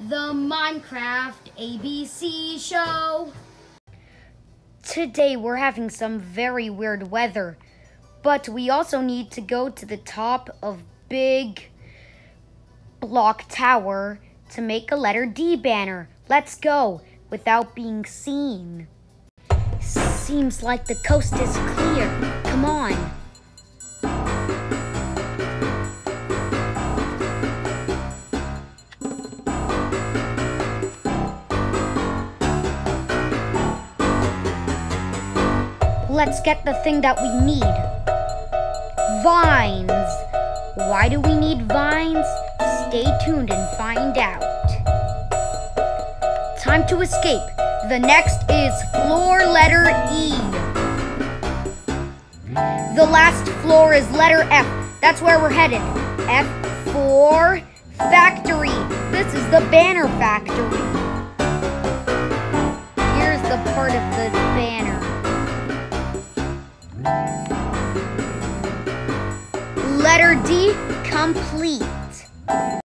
the Minecraft ABC show. Today we're having some very weird weather, but we also need to go to the top of Big Block Tower to make a letter D banner. Let's go without being seen. Seems like the coast is clear. Come on. Let's get the thing that we need. Vines. Why do we need vines? Stay tuned and find out. Time to escape. The next is floor letter E. The last floor is letter F. That's where we're headed. F for factory. This is the banner factory. Letter D, complete.